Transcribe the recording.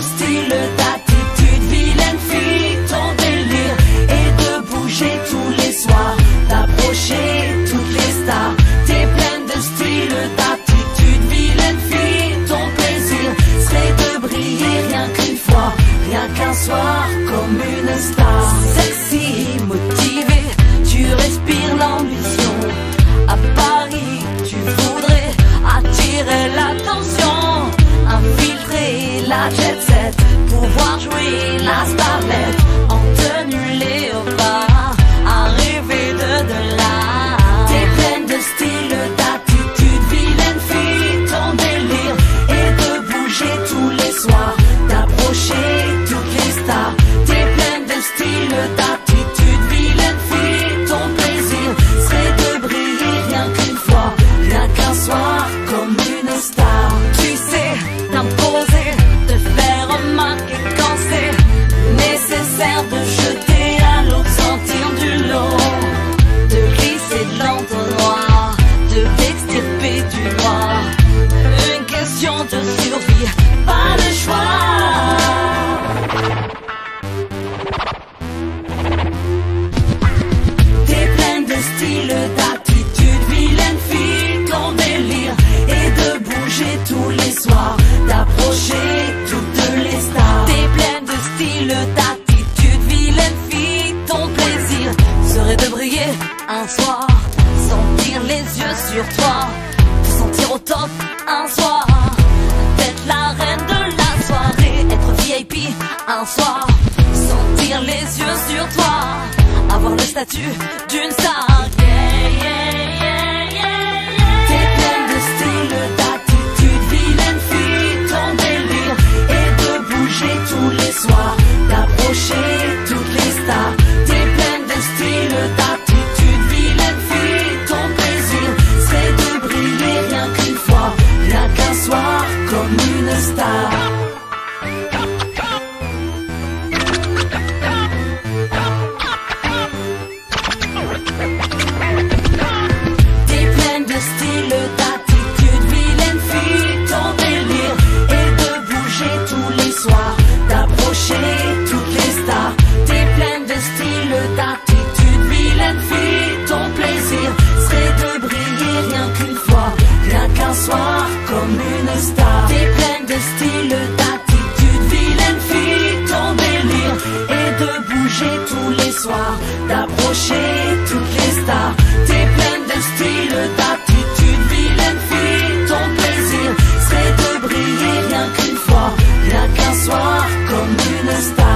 style, d'attitude, vilaine fille, ton délire est de bouger tous les soirs, d'approcher toutes les stars. T'es pleine de style, d'attitude, vilaine fille, ton plaisir serait de briller rien qu'une fois, rien qu'un soir comme une star. Set, pouvoir jouer la starlette en tenue léopard, style, d'attitude, vilaine fille, ton délire est de bouger tous les soirs, d'approcher toutes les stars. T'es pleine de style, d'attitude, vilaine fille, ton plaisir serait de briller un soir, sentir les yeux sur toi, te sentir au top un soir, d'être la reine de la soirée, être VIP un soir, sentir les yeux sur toi, avoir le statut d'une star. Yeah. T'es pleine de style, d'attitude, vilaine fille, ton délire est de bouger tous les soirs, d'approcher toutes les stars. T'es pleine de style, d'attitude, vilaine fille, ton plaisir serait de briller rien qu'une fois, rien qu'un soir comme une star. tous les soirs, d'approcher toutes les stars. T'es pleine de style, d'attitude, vilaine fille. Ton plaisir serait de briller rien qu'une fois, rien qu'un soir, comme une star.